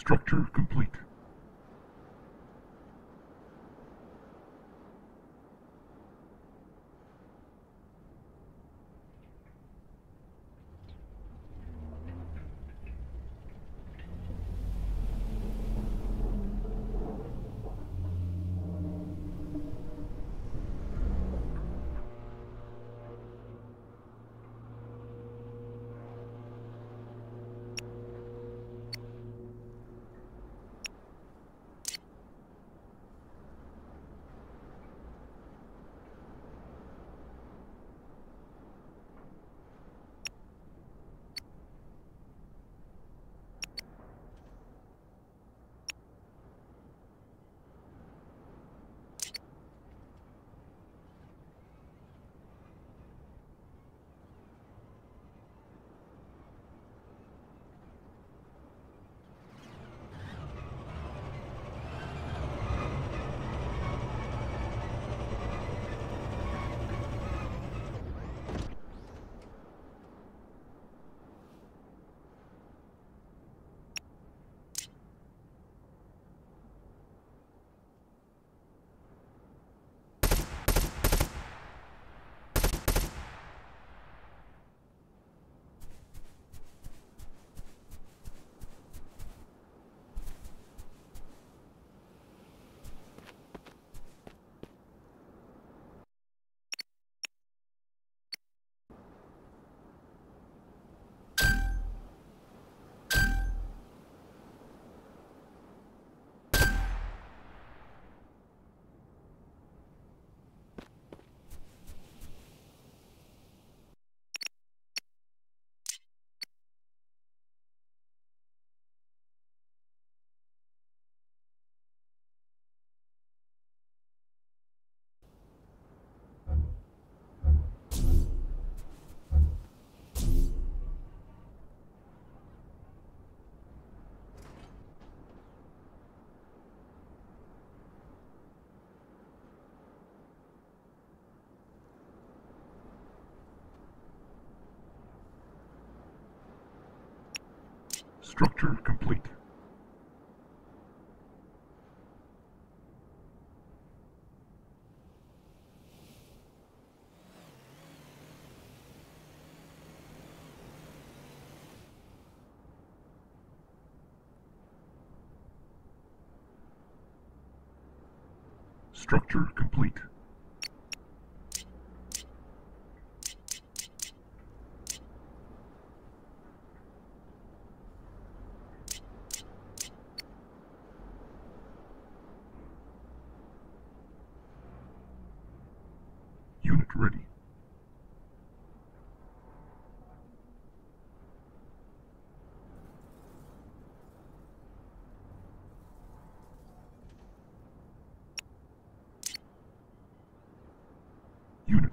Structure complete. Structure complete. Structure complete. Unit ready.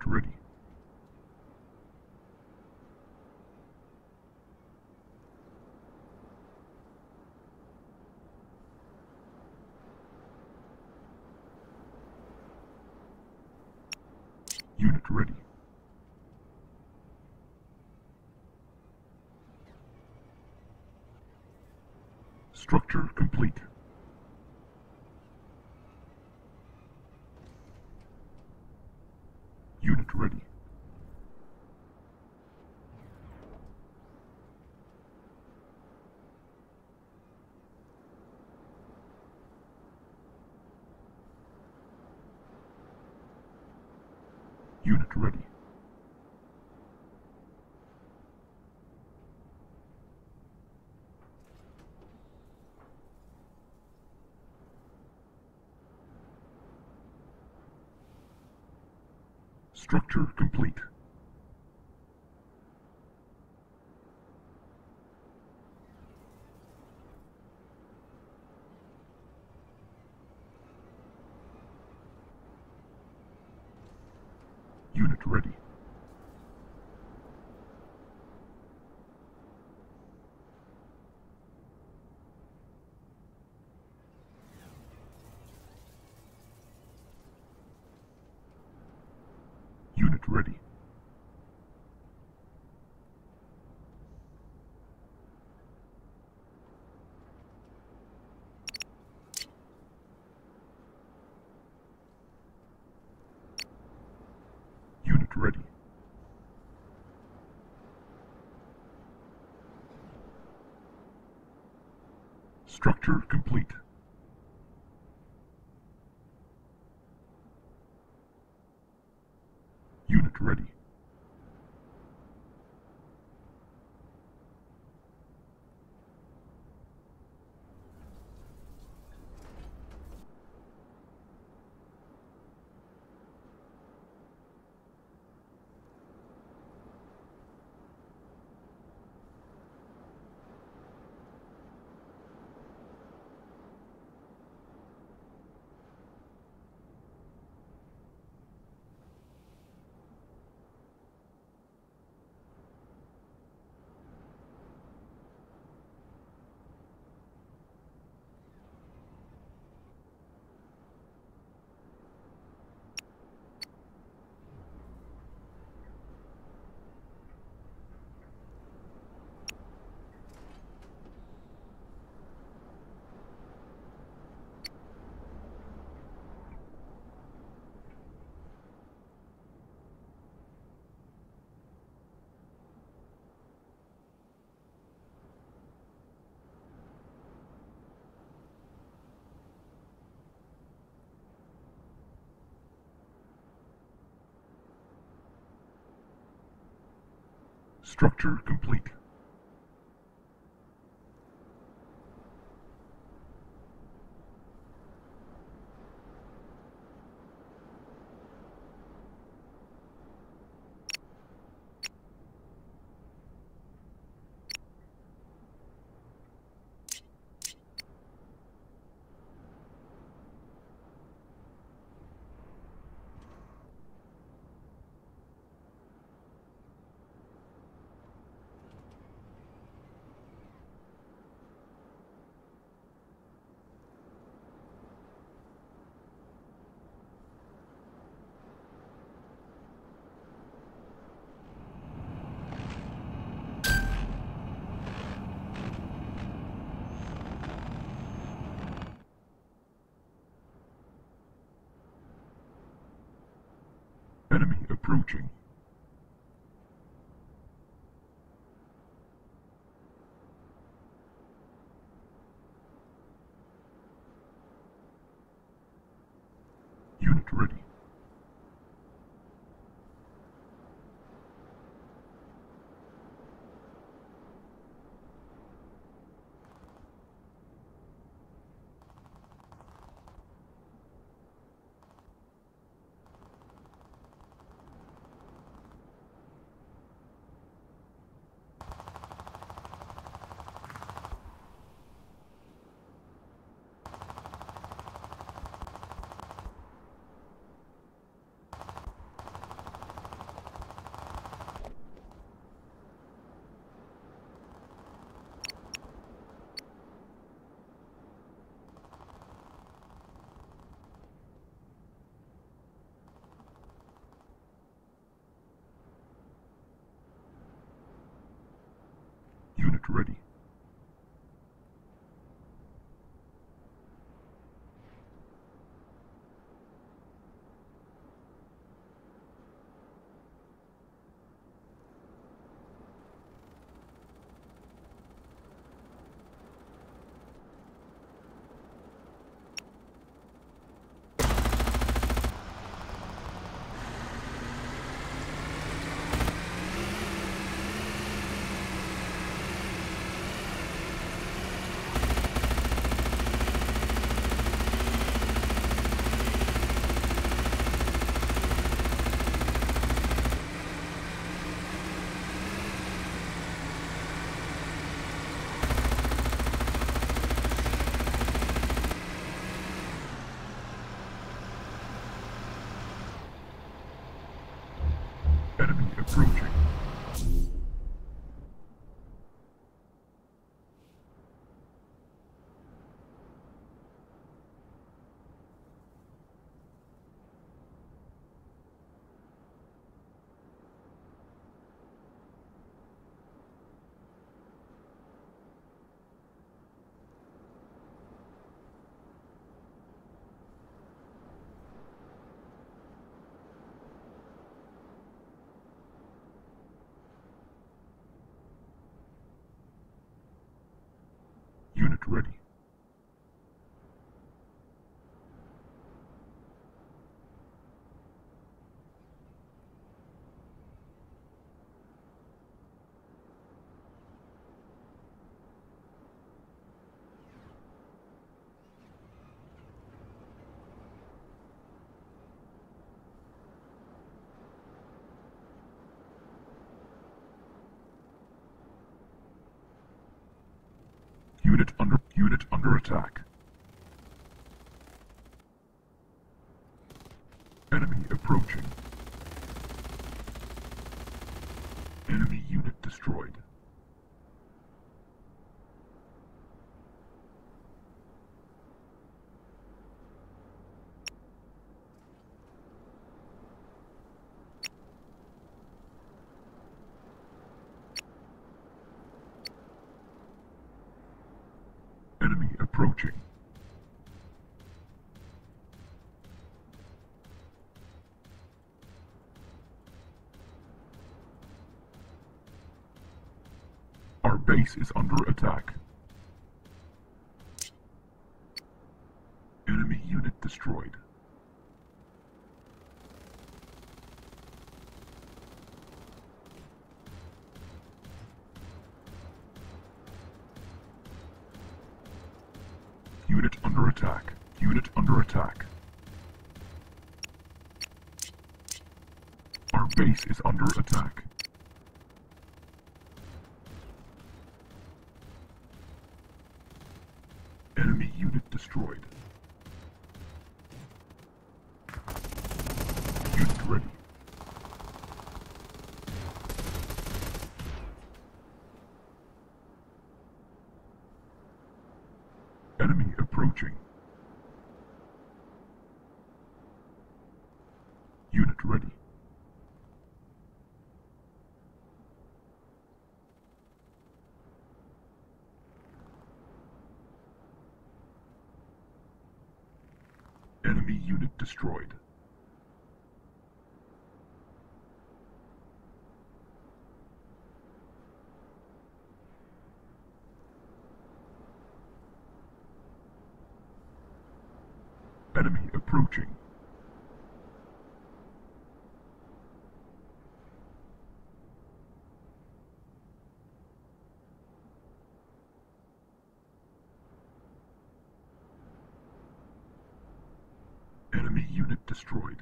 Ready. Unit ready. Structure complete. Unit ready. Unit ready. Structure complete. ready. Structure complete. Structure complete. Ready. Enemy approaching. Unit ready. Unit under attack. Enemy approaching. Enemy unit destroyed. Enemy approaching. Our base is under attack. Enemy unit destroyed. Unit under attack. Unit under attack. Our base is under attack. Enemy unit destroyed. Unit ready. Enemy approaching. Unit ready. Enemy unit destroyed. Enemy approaching. Enemy unit destroyed.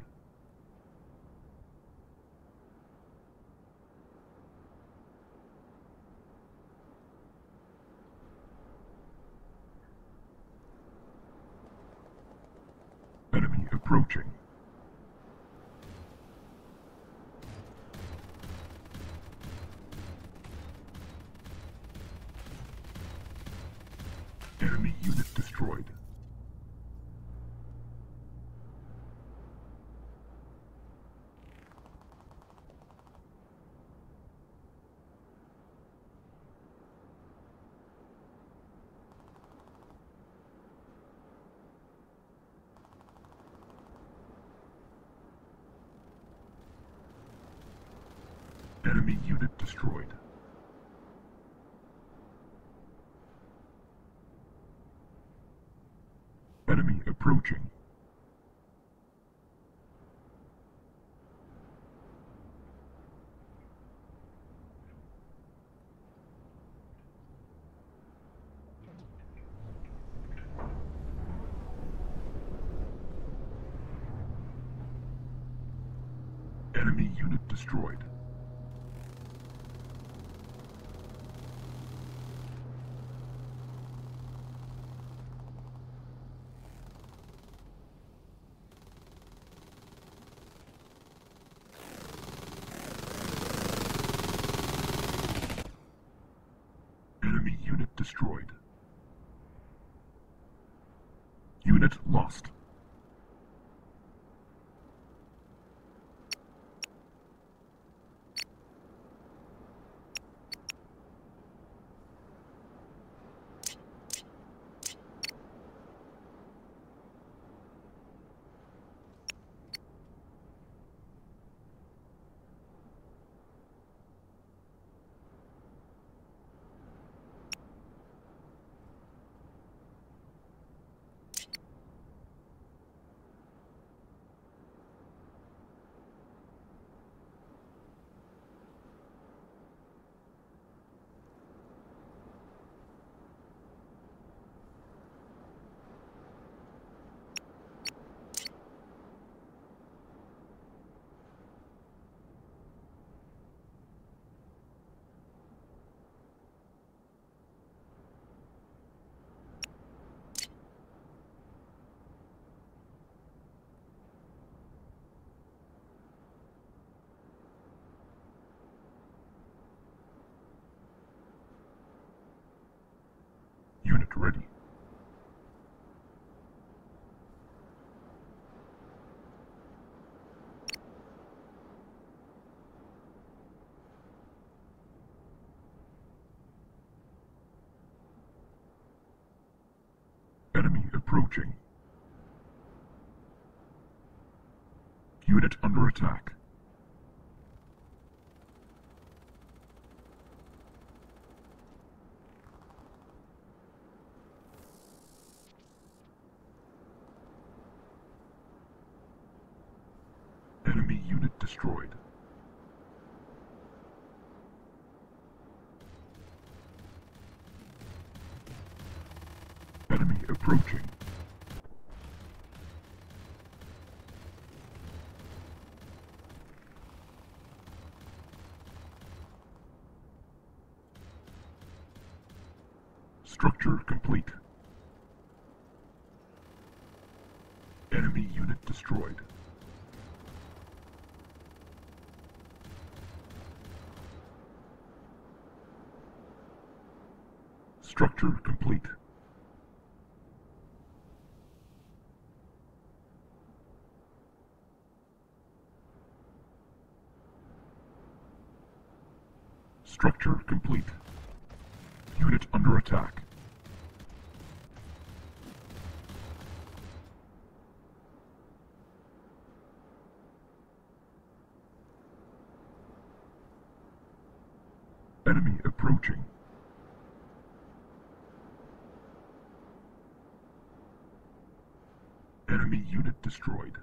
Enemy approaching. Enemy unit destroyed. Enemy unit destroyed. Enemy approaching. Enemy unit destroyed. Approaching. Unit under attack. Enemy unit destroyed. Enemy approaching. Structure complete. Enemy unit destroyed. Structure complete. Structure complete. Unit under attack. Enemy approaching. Enemy unit destroyed.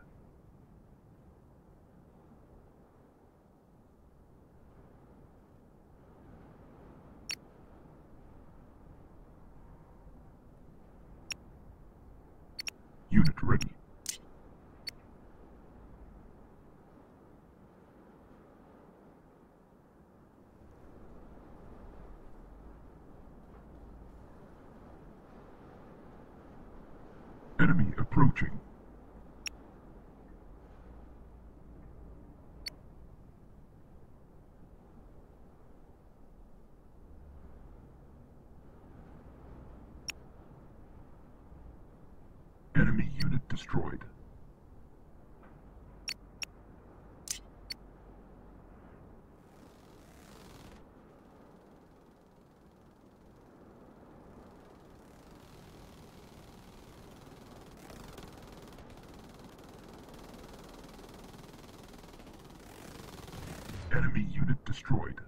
Unit ready. Enemy approaching. Enemy unit destroyed. Enemy unit destroyed.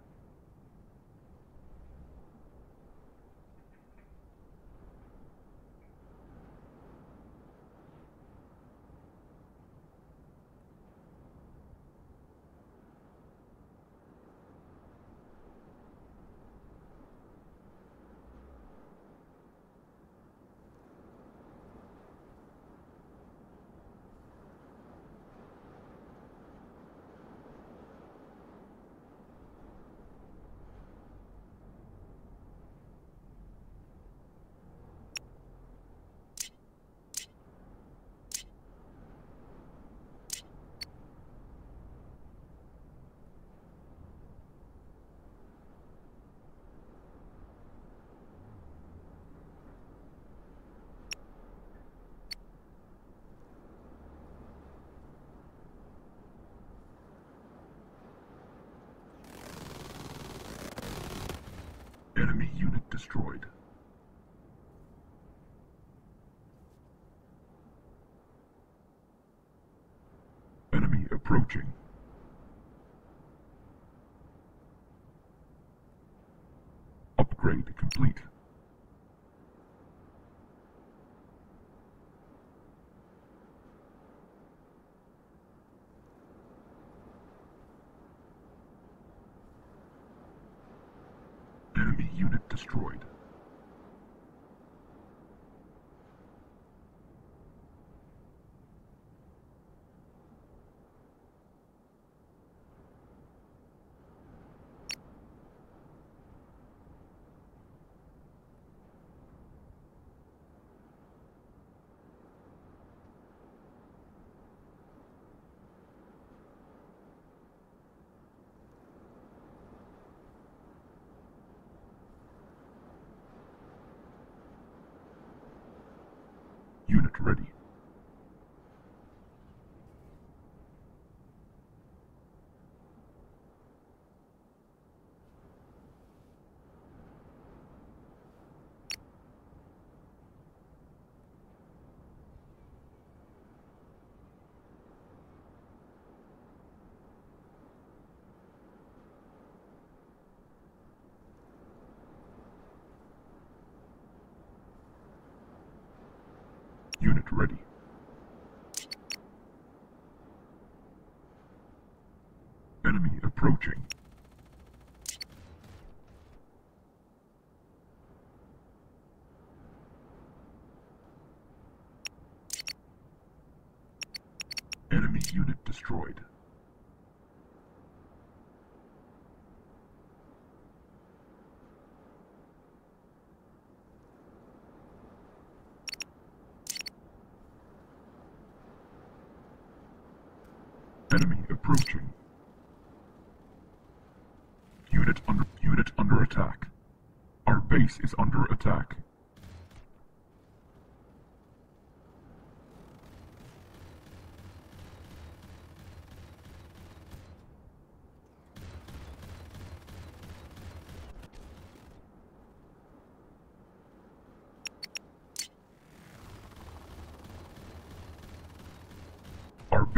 Enemy unit destroyed. Enemy approaching. Upgrade complete. Enemy unit destroyed. Unit ready. Unit ready. Enemy approaching. Enemy unit destroyed. Enemy approaching. Unit under unit under attack. Our base is under attack. Our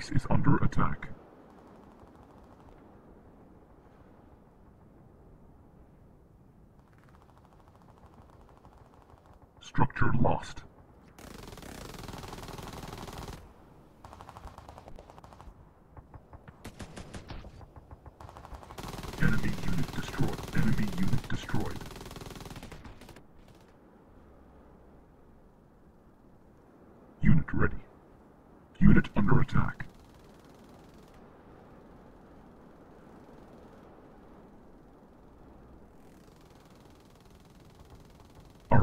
base is under attack. Structure lost. Enemy unit destroyed. Enemy unit destroyed. Unit ready. Unit under attack. Our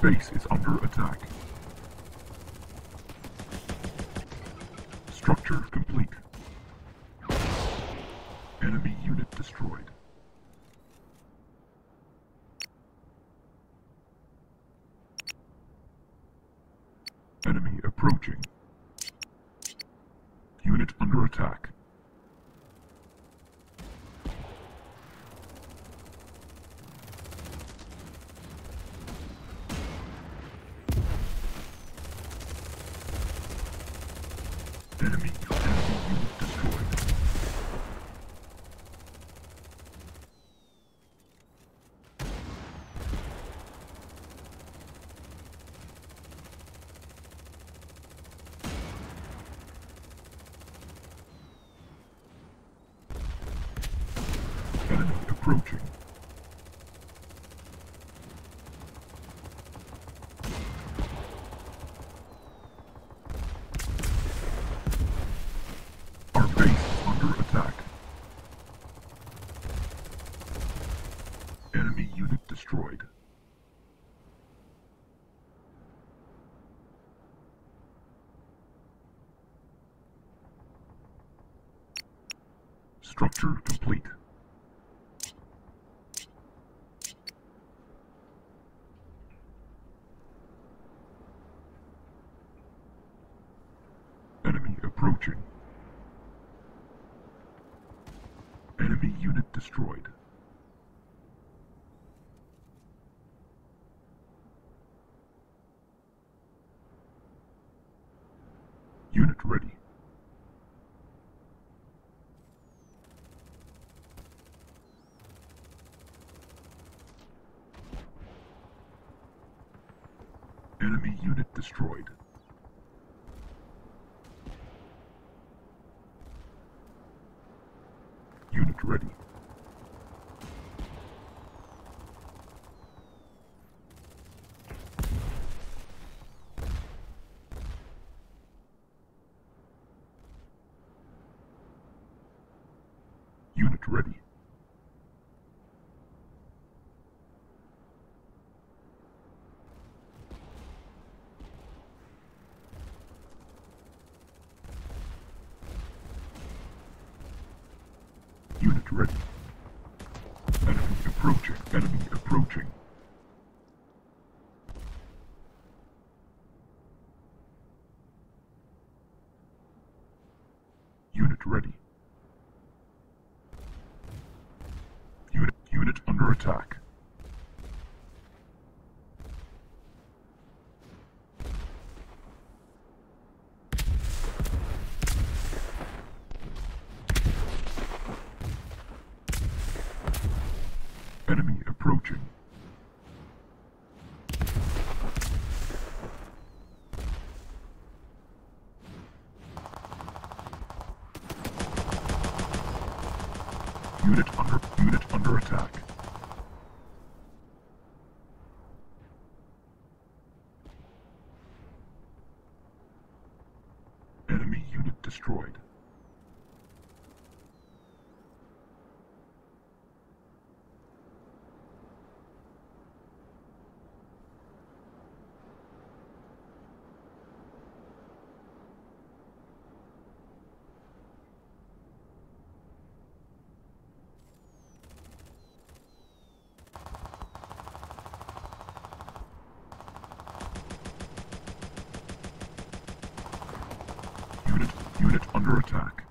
base is under attack. Structure Structure complete. Enemy approaching. Enemy unit destroyed. destroyed. Unit ready. written. under attack. attack.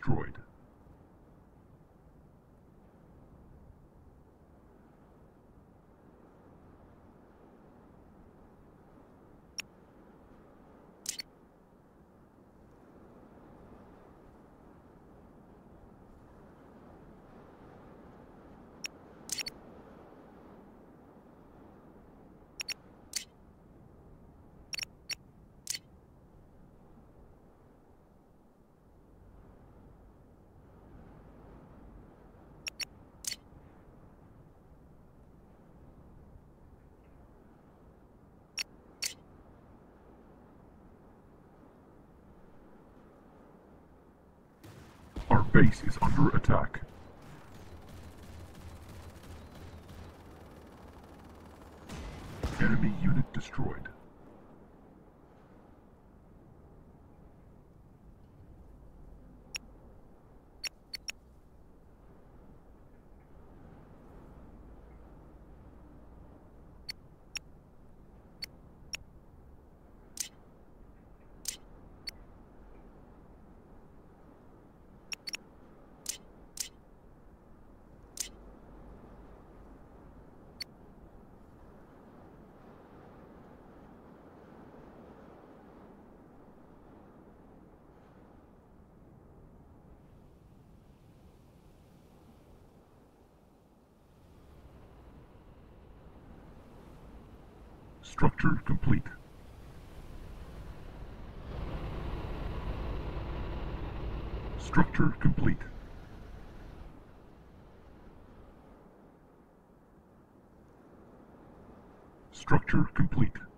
Destroyed. Our base is under attack. Enemy unit destroyed. Structure complete. Structure complete. Structure complete.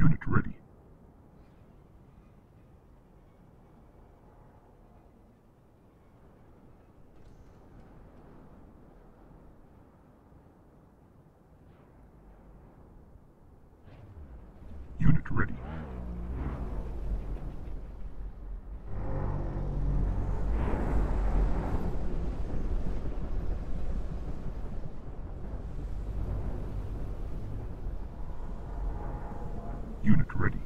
Unit ready. Unit ready. Unit ready.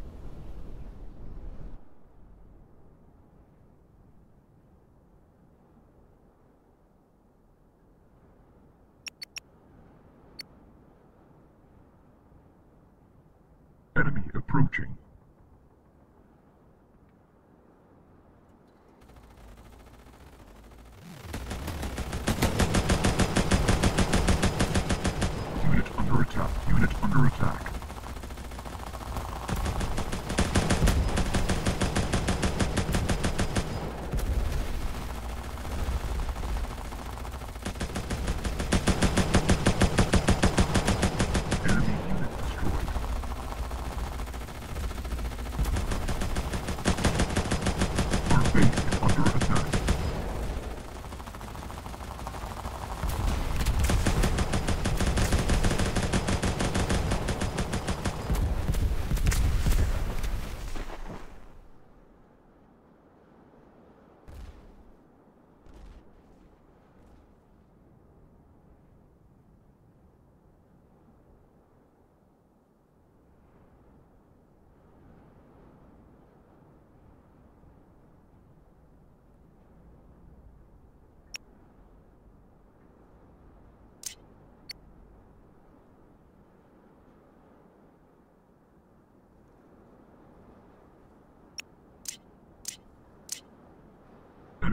Enemy approaching. Unit under attack. Enemy unit destroyed. Our base is under attack.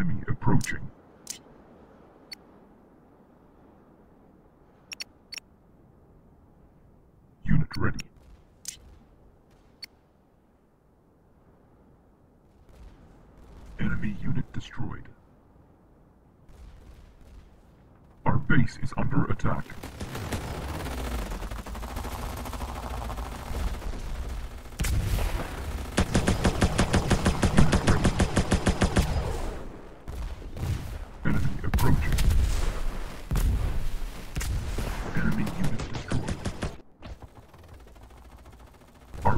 Enemy approaching. Unit ready. Enemy unit destroyed. Our base is under attack. Unit ready. Enemy approaching. Enemy unit destroyed. Our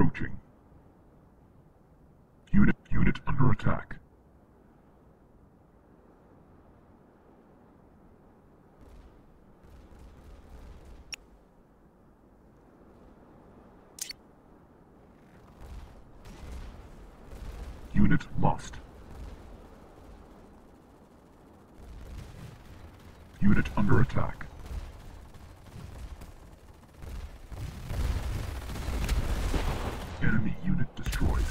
approaching. Unit unit under attack. Unit lost. Unit under attack. Enemy unit destroyed.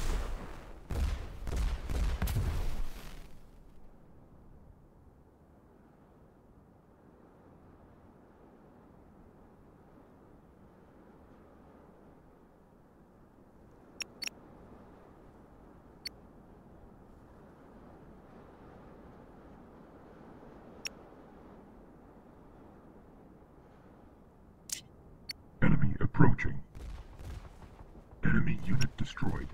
Enemy approaching. Enemy unit destroyed.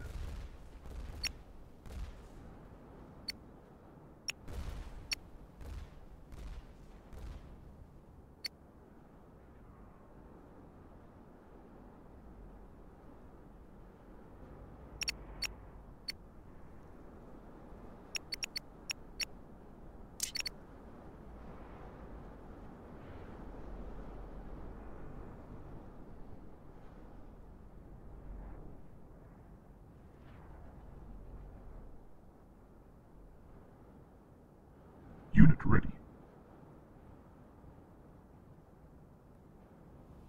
Unit ready.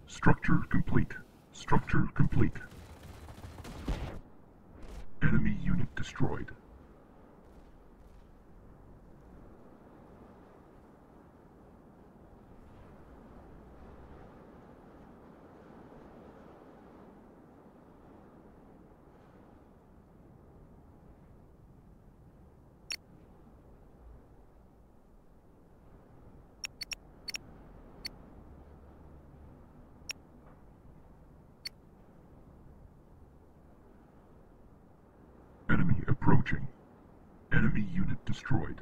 Structure complete. Structure complete. Enemy unit destroyed. Enemy approaching. Enemy unit destroyed.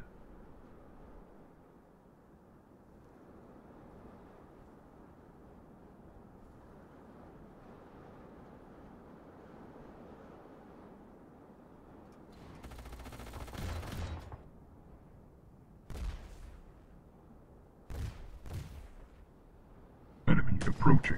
Enemy approaching.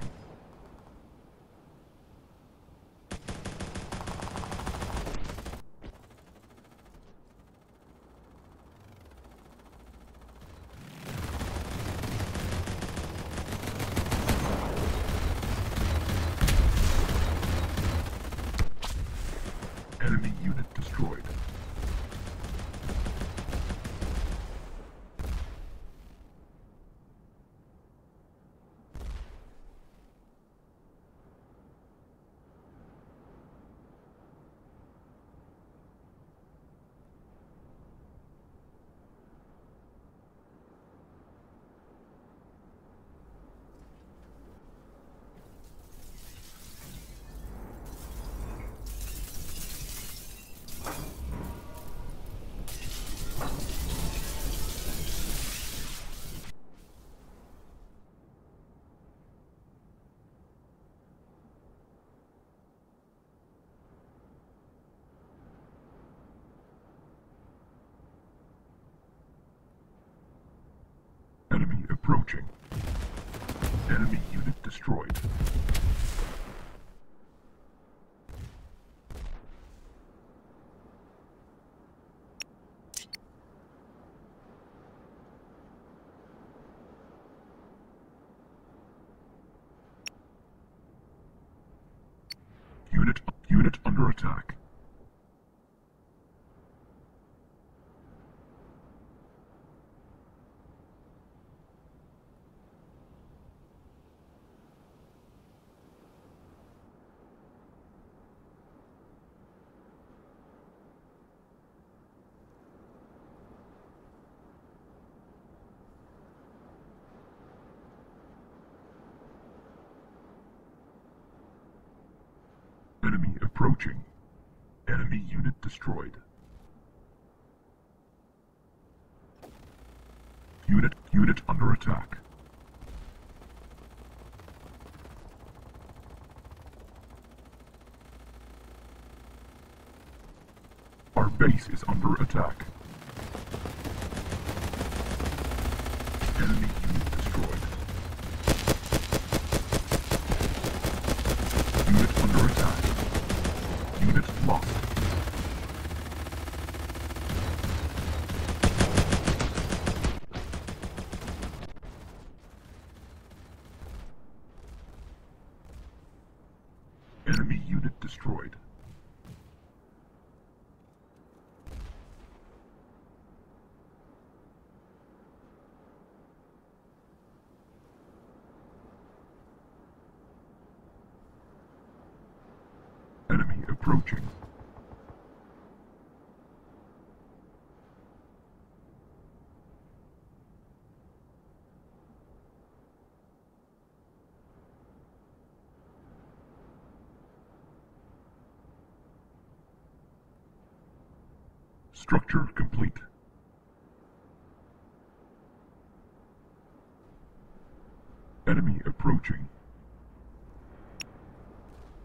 Enemy unit destroyed. Enemy approaching. Enemy unit destroyed. Unit unit under attack. Enemy approaching. Enemy unit destroyed. Unit unit under attack. Our base is under attack. Enemy unit under attack. Unit lost. Enemy unit destroyed. Enemy approaching. Structure complete. Enemy approaching.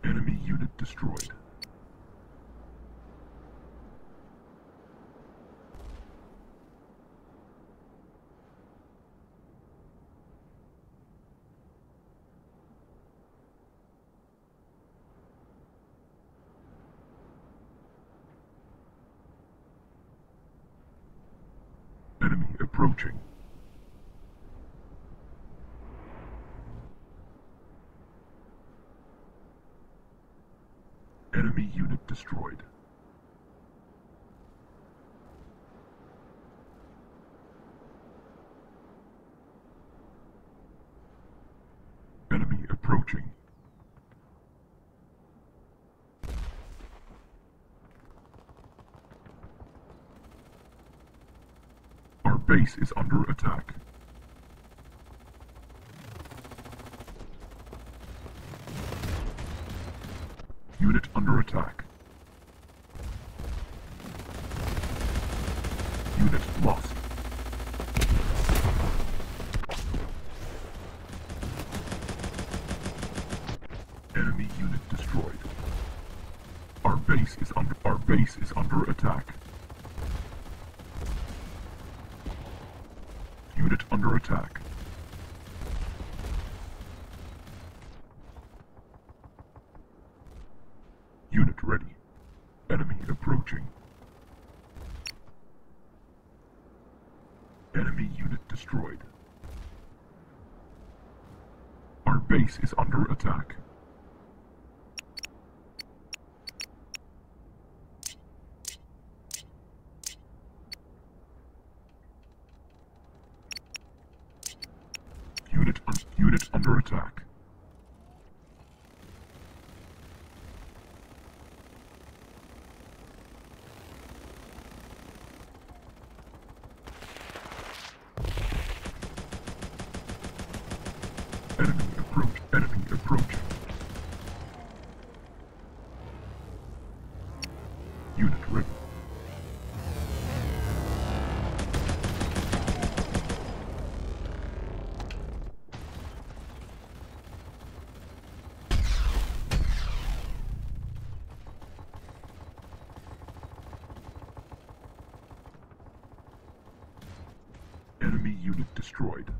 Enemy unit destroyed. Enemy approaching. Enemy unit destroyed. Enemy approaching. Our base is under attack. unit under attack. Unit lost. destroyed.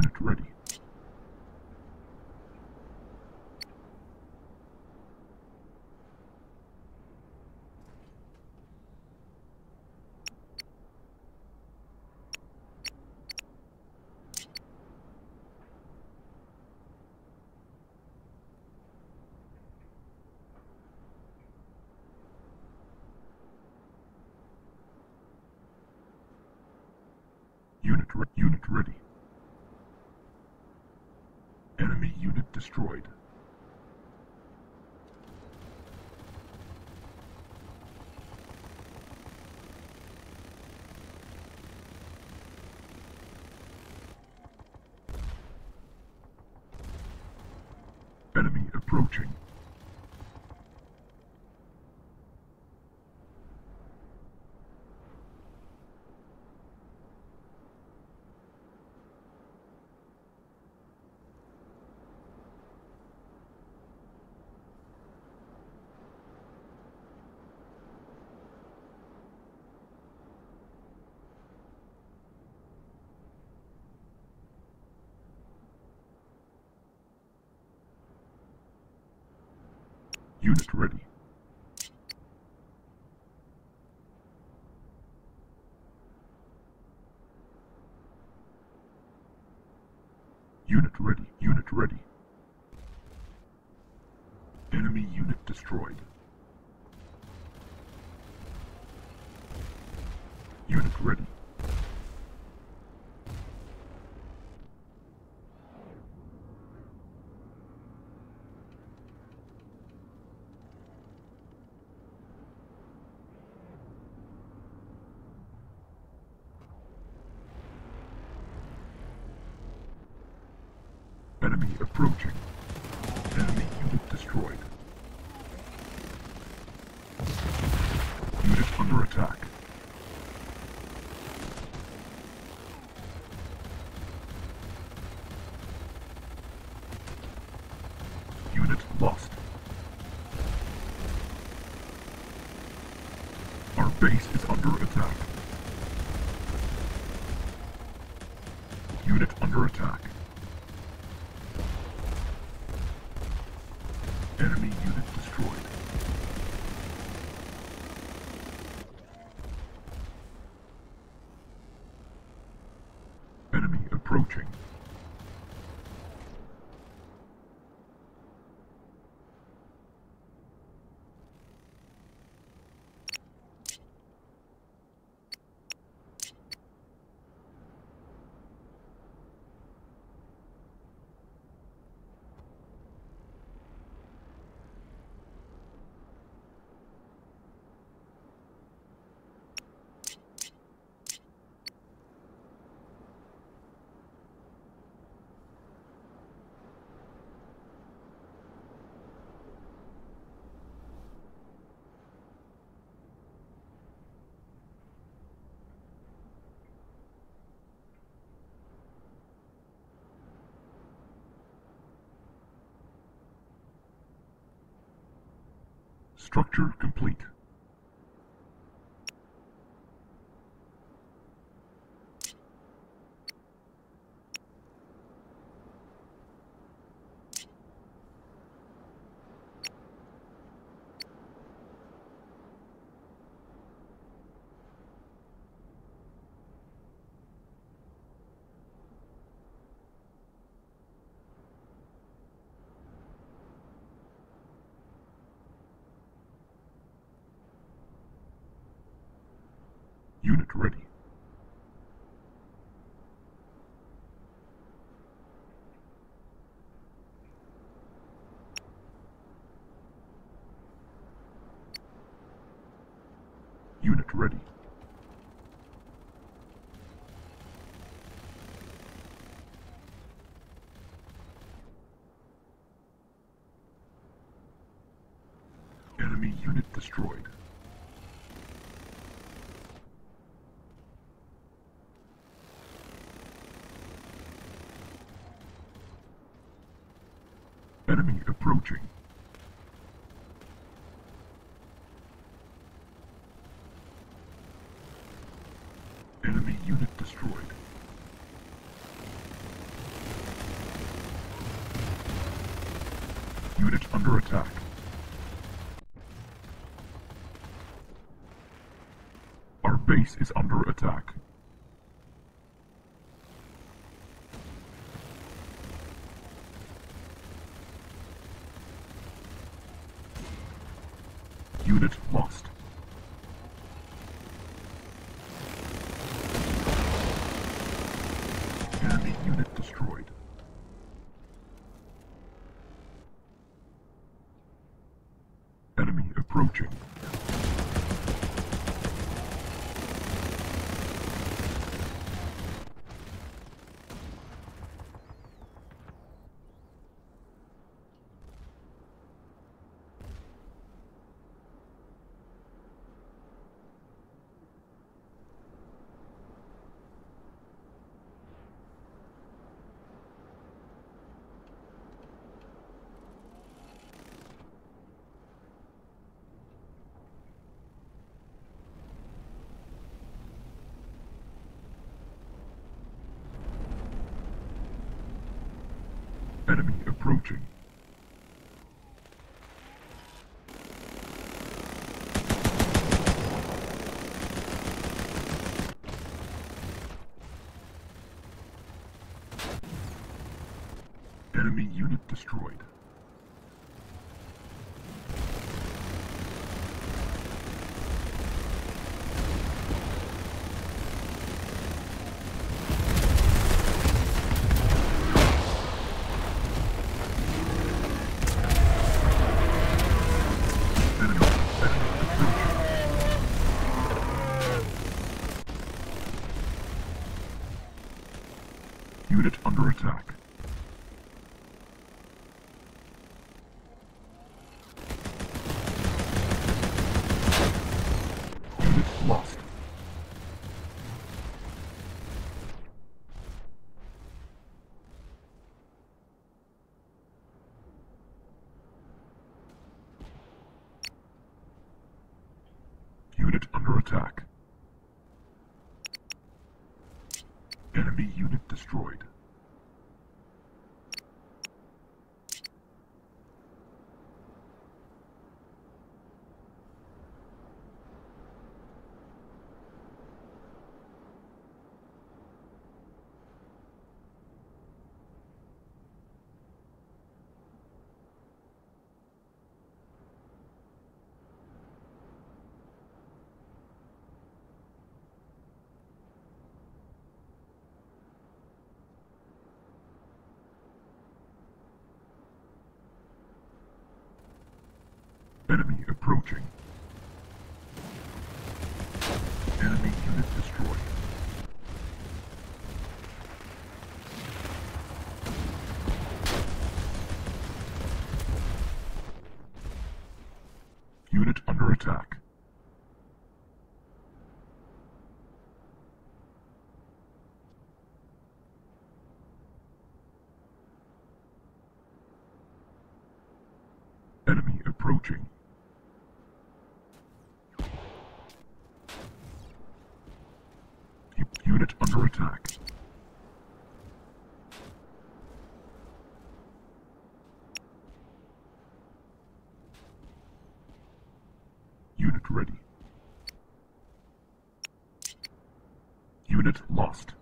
unit ready. destroyed. Enemy approaching. Unit ready. Enemy approaching. Enemy unit destroyed. Unit under attack. Unit lost. Our base is under enemy unit. Structure complete. Unit ready. Unit ready. Enemy unit destroyed. Enemy approaching. Enemy unit destroyed. Unit under attack. Our base is under attack. Unit lost. Enemy unit destroyed. Enemy approaching. Enemy approaching. Enemy unit destroyed. Enemy, enemy approaching. Unit under attack. Unit lost. Unit under attack. Enemy unit destroyed. Enemy approaching. Enemy unit destroyed. Unit under attack. Enemy approaching. minute lost.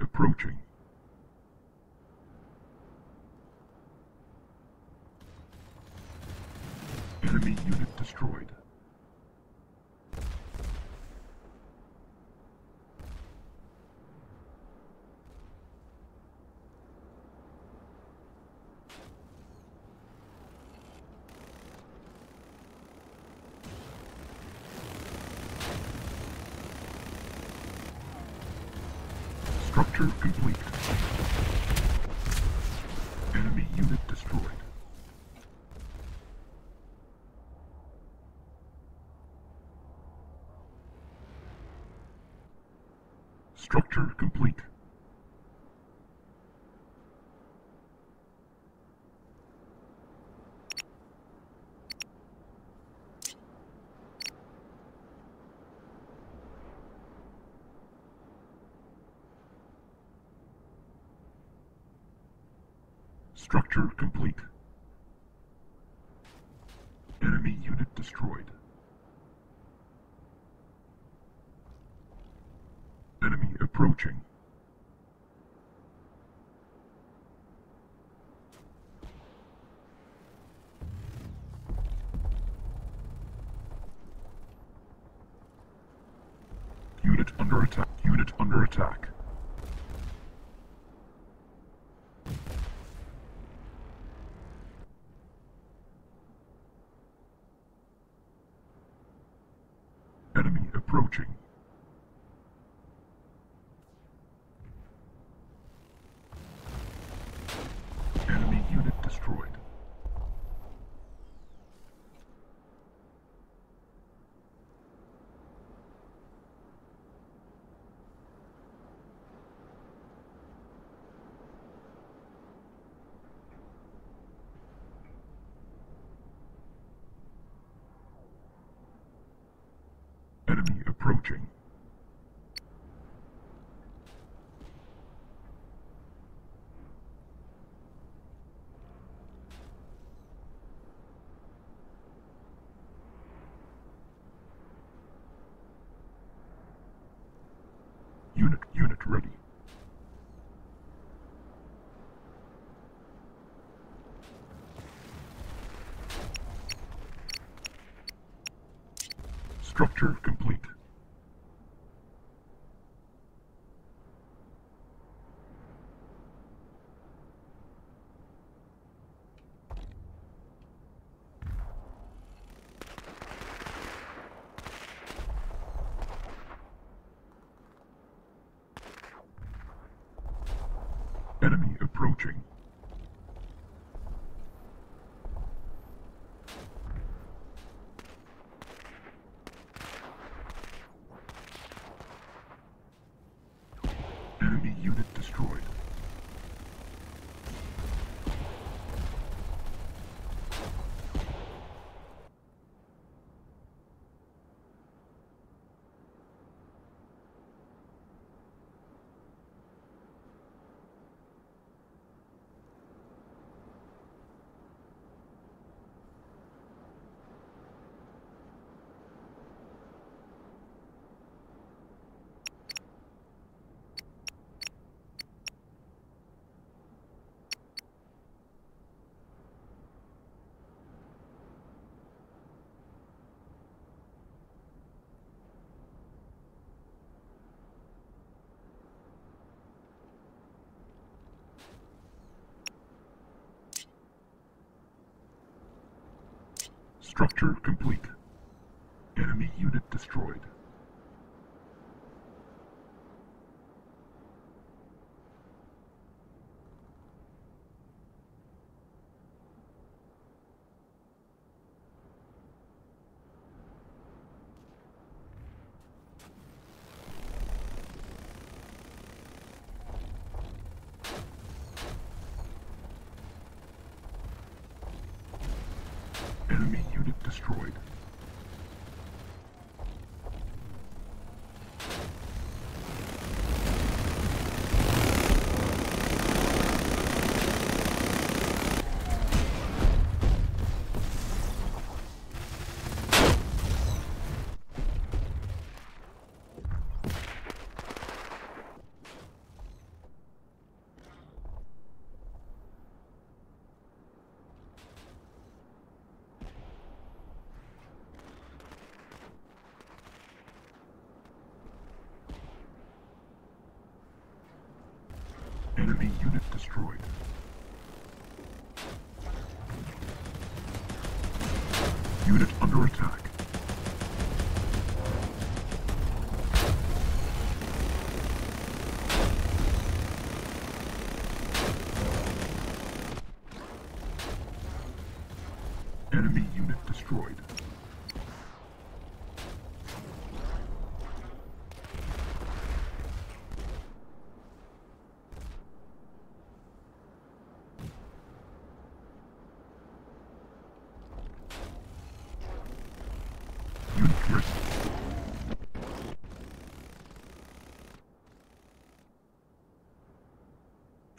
approaching. Enemy unit destroyed. Structure complete. Enemy unit destroyed. enemy approaching. Structure complete. Enemy approaching. Enemy unit destroyed. Structure complete. Enemy unit destroyed. Enemy unit destroyed. Enemy unit destroyed. Unit under attack. Enemy unit destroyed. Unit ready.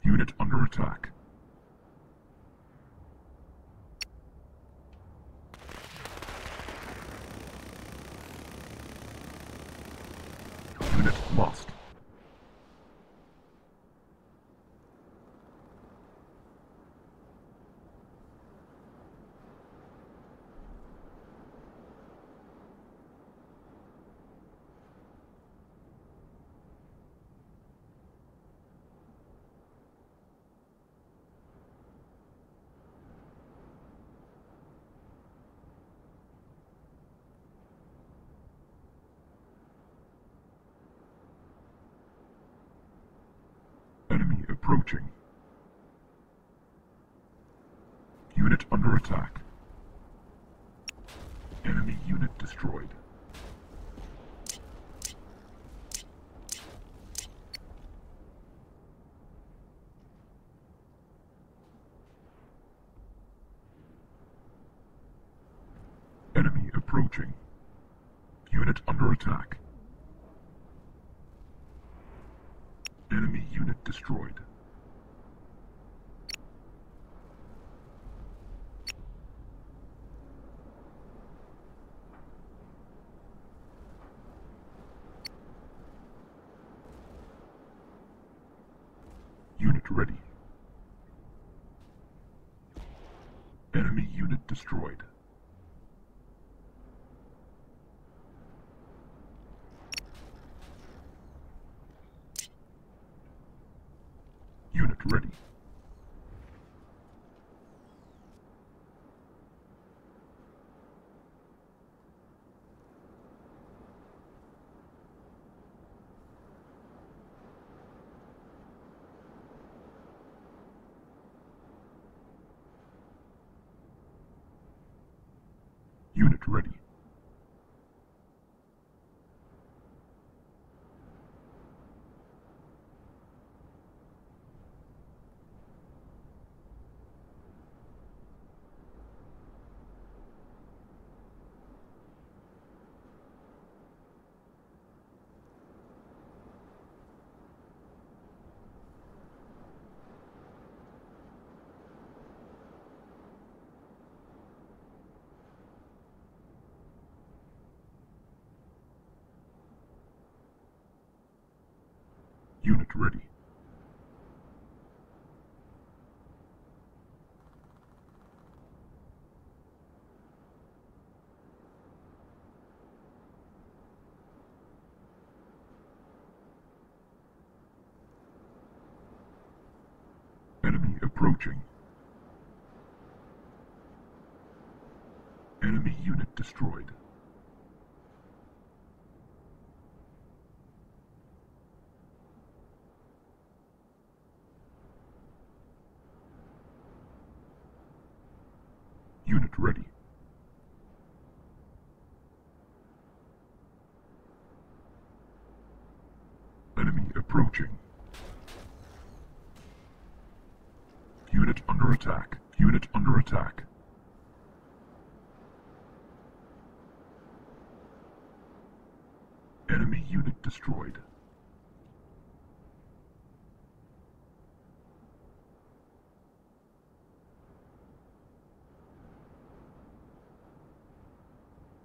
Unit under attack. Unit lost. Enemy approaching. Unit under attack. Enemy unit destroyed. Enemy approaching. Unit under attack. Enemy unit destroyed. Unit ready. Enemy unit destroyed. ready. Unit ready. Enemy approaching. Enemy unit destroyed. Unit ready. Enemy approaching. Unit under attack. Unit under attack. Enemy unit destroyed.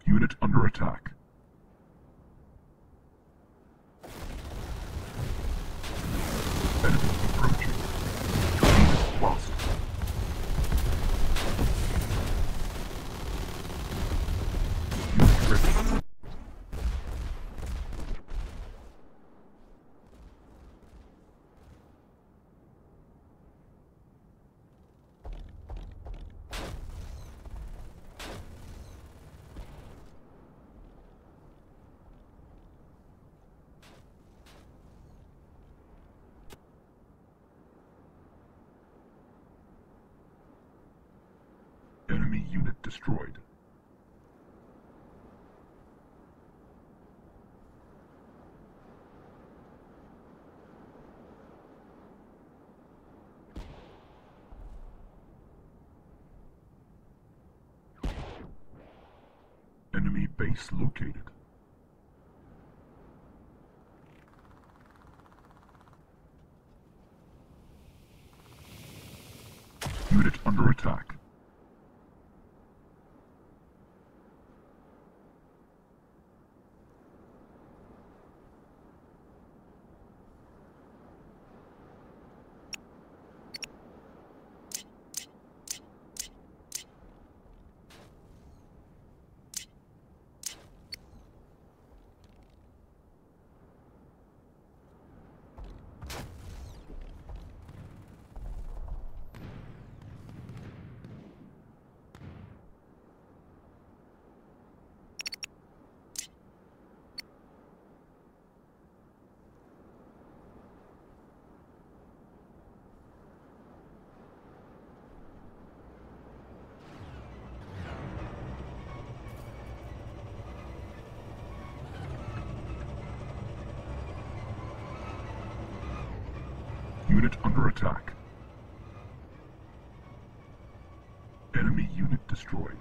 Unit under attack. Enemy approaching. Unit lost. Unit ready. Enemy unit destroyed. Enemy base located. Unit under attack. Unit under attack. Enemy unit destroyed.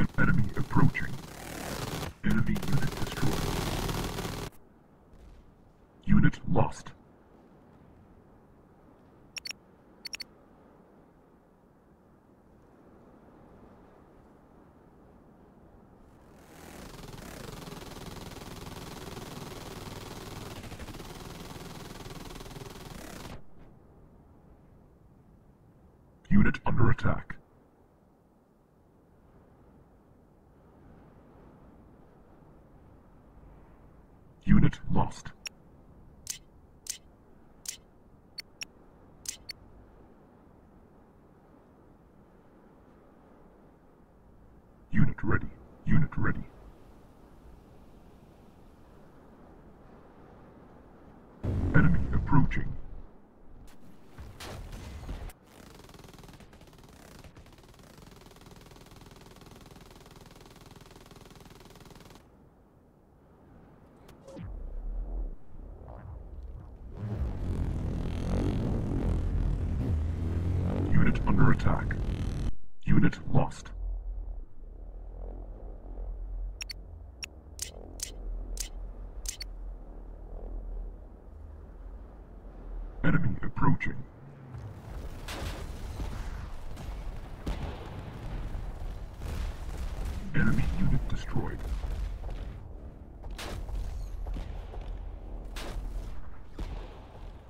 An enemy approaching. Enemy unit destroyed. Unit lost. Unit under attack. Unit lost. Unit ready. Unit ready. Enemy approaching. Unit under attack. Unit lost. Enemy approaching. Enemy unit destroyed.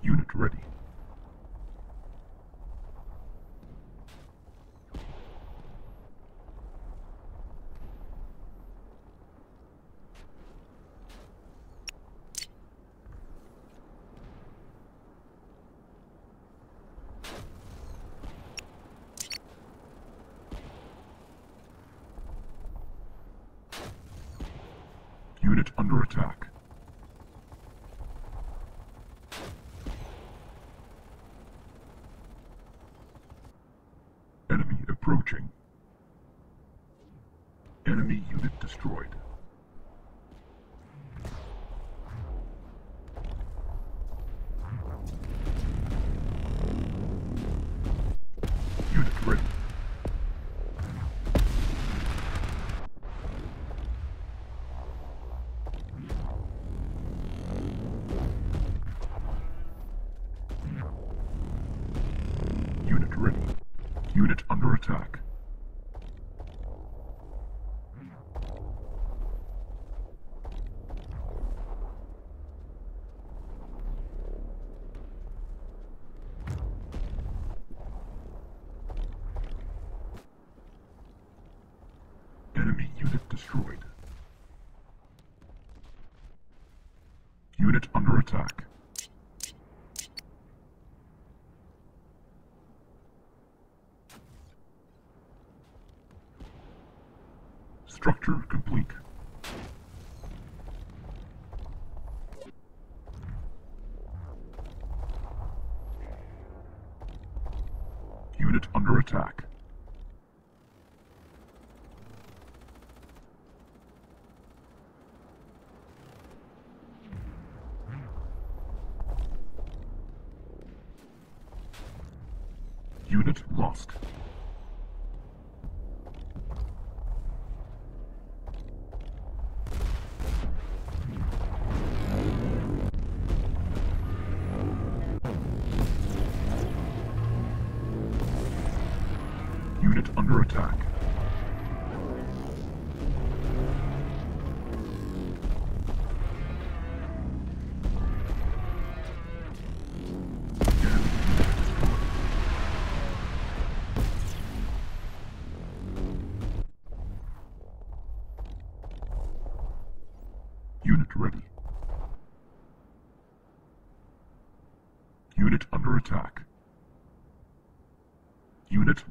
Unit ready. Unit under attack. Enemy approaching. Enemy unit destroyed. Unit under attack. Enemy unit destroyed. Unit under attack. Structure complete.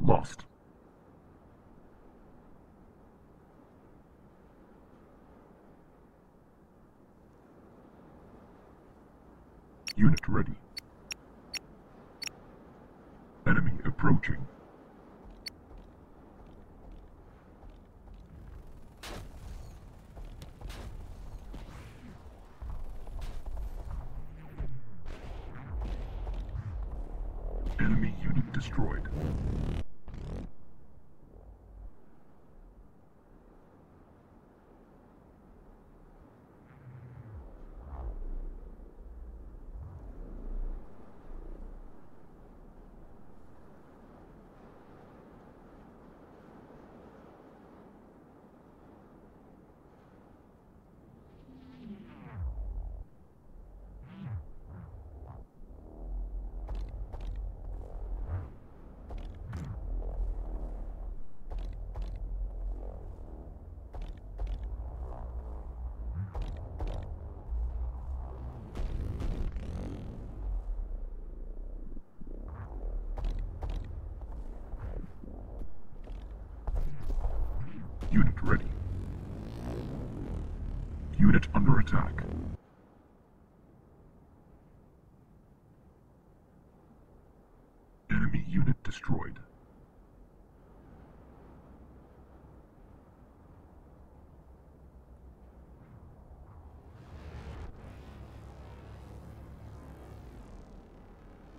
Lost. Unit ready. Enemy approaching. Enemy unit destroyed. Unit ready. Unit under attack. Enemy unit destroyed.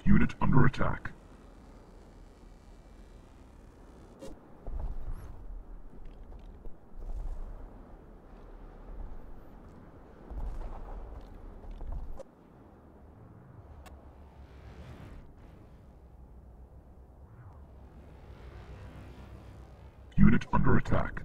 Unit under attack. Unit under attack.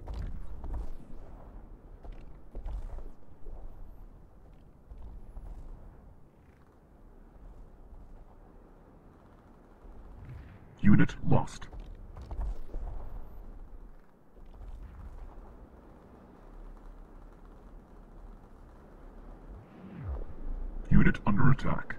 Unit lost. Unit under attack.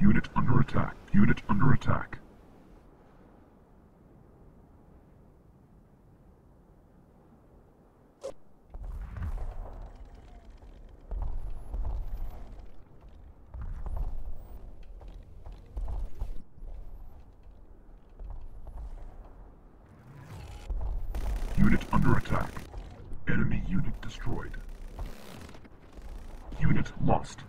Unit under attack. Unit under attack. Unit under attack. Enemy unit destroyed. Unit lost.